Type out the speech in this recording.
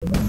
Thank